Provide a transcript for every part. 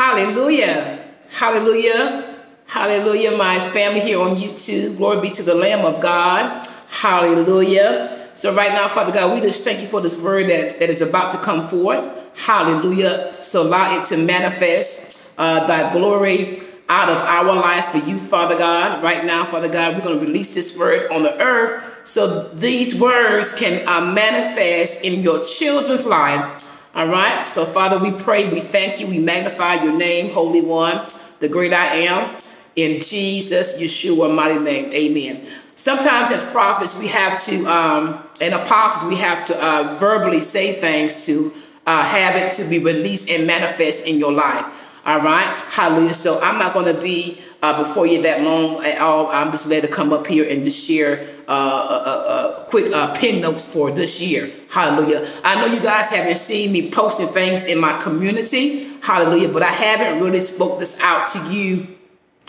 Hallelujah. Hallelujah. Hallelujah. My family here on YouTube. Glory be to the Lamb of God. Hallelujah. So right now, Father God, we just thank you for this word that, that is about to come forth. Hallelujah. So allow it to manifest uh, thy glory out of our lives for you, Father God. Right now, Father God, we're going to release this word on the earth so these words can uh, manifest in your children's life all right. So, Father, we pray, we thank you, we magnify your name, Holy One, the great I am, in Jesus, Yeshua, mighty name. Amen. Sometimes as prophets, we have to, um, and apostles, we have to uh, verbally say things to uh, have it to be released and manifest in your life. All right. Hallelujah. So I'm not going to be uh, before you that long at all. I'm just glad to come up here and just share uh, a, a, a quick uh, pin notes for this year. Hallelujah. I know you guys haven't seen me posting things in my community. Hallelujah. But I haven't really spoke this out to you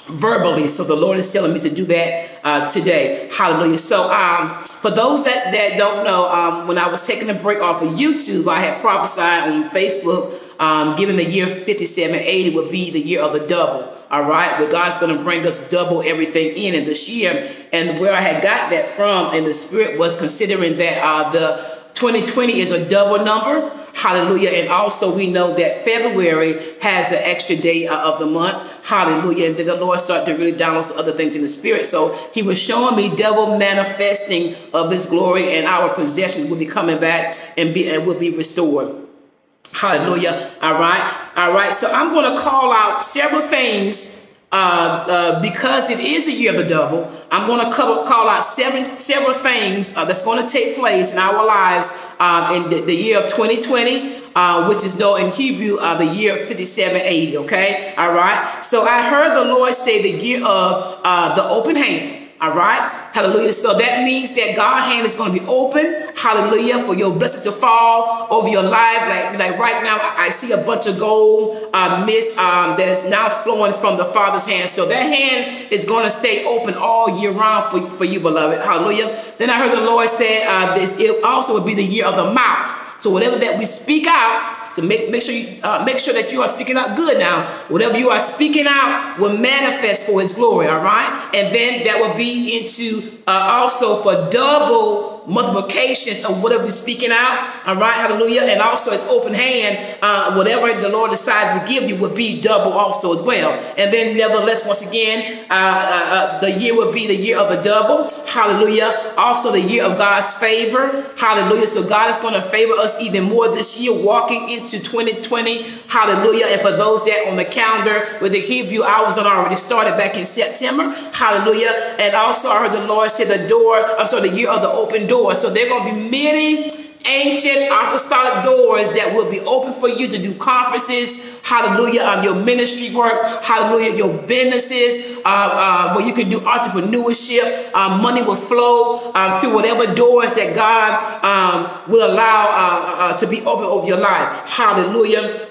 verbally. So the Lord is telling me to do that uh, today. Hallelujah. So um, for those that, that don't know, um, when I was taking a break off of YouTube, I had prophesied on Facebook, um, given the year 5780 would be the year of the double. All right. But God's going to bring us double everything in in this year. And where I had got that from in the spirit was considering that uh, the 2020 is a double number. Hallelujah. And also we know that February has an extra day uh, of the month. Hallelujah. And then the Lord started to really download some other things in the spirit. So he was showing me double manifesting of this glory and our possessions will be coming back and be and will be restored. Hallelujah. All right. All right. So I'm going to call out several things uh, uh, because it is a year of the double, I'm going to call out seven, several things uh, that's going to take place in our lives um, in the, the, year of 2020, uh, which is known in Hebrew uh, the year 5780. Okay, all right. So I heard the Lord say the year of uh, the open hand. All right. Hallelujah. So that means that God's hand is going to be open. Hallelujah. For your blessings to fall over your life. Like, like right now, I see a bunch of gold uh, mist um, that is now flowing from the Father's hand. So that hand is going to stay open all year round for, for you, beloved. Hallelujah. Then I heard the Lord say uh, this, it also would be the year of the mouth. So whatever that we speak out, so make, make sure you uh, make sure that you are speaking out good now. Whatever you are speaking out will manifest for his glory, all right? And then that will be into uh, also for double multiplications of whatever you're speaking out. All right, hallelujah. And also it's open hand. Uh, whatever the Lord decides to give you will be double also as well. And then nevertheless, once again, uh, uh, uh, the year will be the year of the double. Hallelujah. Also the year of God's favor. Hallelujah. So God is going to favor us even more this year, walking into 2020. Hallelujah. And for those that on the calendar with the Hebrew hours that already started back in September. Hallelujah. And also I heard the Lord say the door, I'm sorry, the year of the open doors. So there are going to be many ancient apostolic doors that will be open for you to do conferences, hallelujah, um, your ministry work, hallelujah, your businesses, uh, uh, where you can do entrepreneurship, um, money will flow through whatever doors that God um, will allow uh, uh, to be open over your life, hallelujah.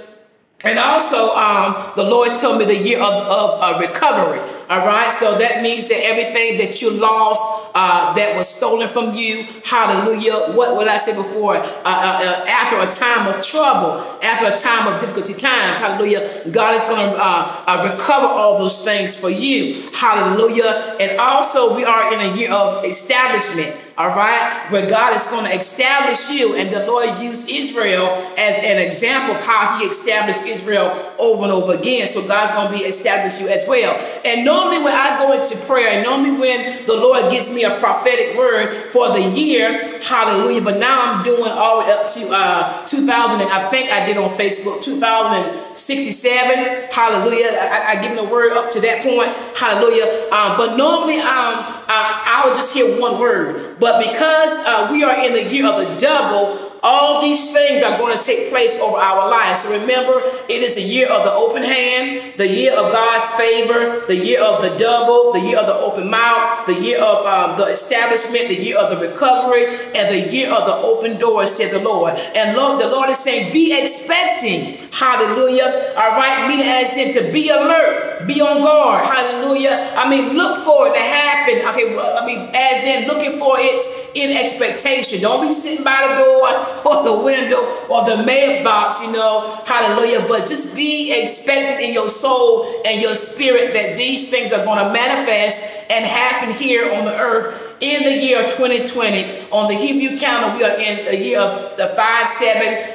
And also, um, the Lord told me the year of, of uh, recovery. All right. So that means that everything that you lost, uh, that was stolen from you, hallelujah. What would I say before? Uh, uh, uh after a time of trouble, after a time of difficulty times, hallelujah. God is going to uh, recover all those things for you. Hallelujah. And also, we are in a year of establishment all right, where God is going to establish you. And the Lord used Israel as an example of how he established Israel over and over again. So God's going to be establish you as well. And normally when I go into prayer, and normally when the Lord gives me a prophetic word for the year, hallelujah, but now I'm doing all the way up to uh, 2000, and I think I did on Facebook, 2067, hallelujah. I, I give a word up to that point, hallelujah. Um, but normally um, I, I would just hear one word. But but because uh, we are in the year of the double, all these things are going to take place over our lives. So remember, it is the year of the open hand, the year of God's favor, the year of the double, the year of the open mouth, the year of um, the establishment, the year of the recovery, and the year of the open doors, said the Lord. And Lord, the Lord is saying, be expecting. Hallelujah. All right. Meaning as in to be alert, be on guard. Hallelujah. I mean, look for it to happen. Okay. Well, I mean, as in looking for its in expectation. Don't be sitting by the door or the window or the mailbox, you know, hallelujah. But just be expecting in your soul and your spirit that these things are going to manifest and happen here on the earth in the year of 2020. On the Hebrew calendar, we are in the year of the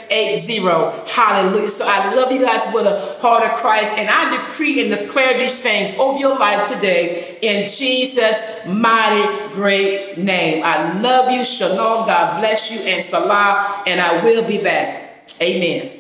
5780. Hallelujah. So I love you guys with a heart of Christ. And I decree and declare these things over your life today in Jesus' mighty great name. I love you. Shalom. God bless you. And Selah. And I will be back. Amen.